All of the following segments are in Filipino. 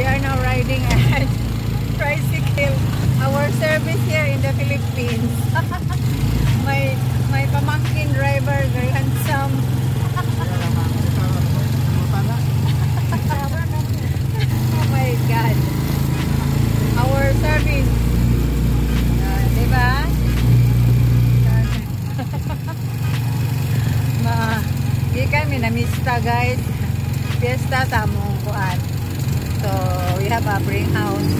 We are now riding a tricycle. Our service here in the Philippines. my my pamangkin driver, very handsome. oh my God. Our service. Uh, diba? Ma, di kami guys. Fiesta sa mong kuan. So, we have a bring house.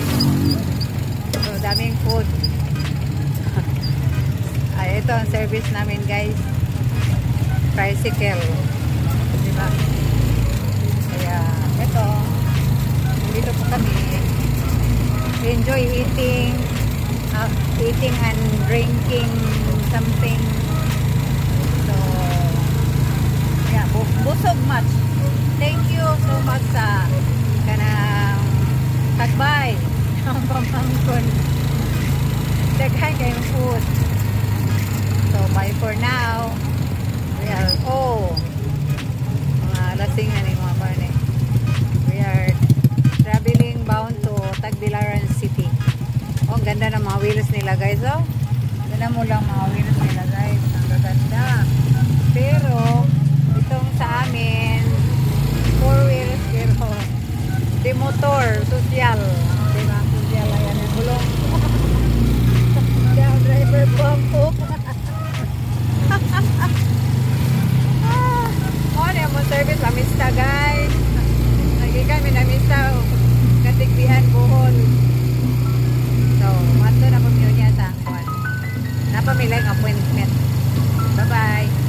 So, daming food. Ay, ito ang service namin guys. Tricycle. Diba? Kaya, ito. Dito po kami. Enjoy eating. Uh, eating and drinking something. So, yeah, bu busog much. Thank you so much sa kanang tagbay ng pamangkon. Daghan kayong food. So, bye for now. We are, oh, mga lasing na ni mga barne. We are traveling bound to Tagbilaran City. Oh, ang ganda ng mga wheels nila guys, oh. Ganda mo lang mga wheels nila guys. Ang gaganda. Pero, itong sa amin, four wheels, pero di motor? Social, kulong. Hindi ako driver po ako. oh, na yung service. Mamista guys. Lagi kami namista. Katigbihan buhol. So, mato na po yun yata. Napamilang appointment. Bye-bye.